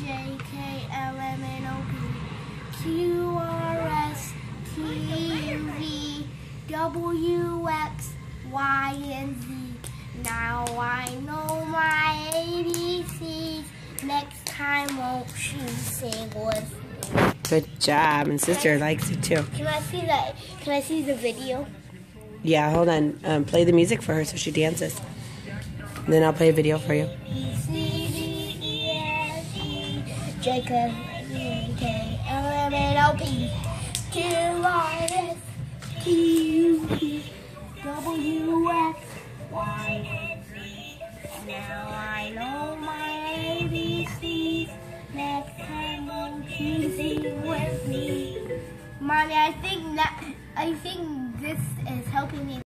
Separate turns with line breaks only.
J, K, L, M, N, O, P, Q, R, S, T, U, V, W, X, Y, and Z. Now I know my ABCs. Next time won't she sing with me?
Good job, and sister can likes it too.
Can I see that? Can I see the video?
Yeah, hold on. Um, play the music for her so she dances. And then I'll play a video for you.
Jacob K L M N O P Q R S T U V W X Y Z. Now I know my ABCs. Next time you sing with me? Mommy, I think that I think this is.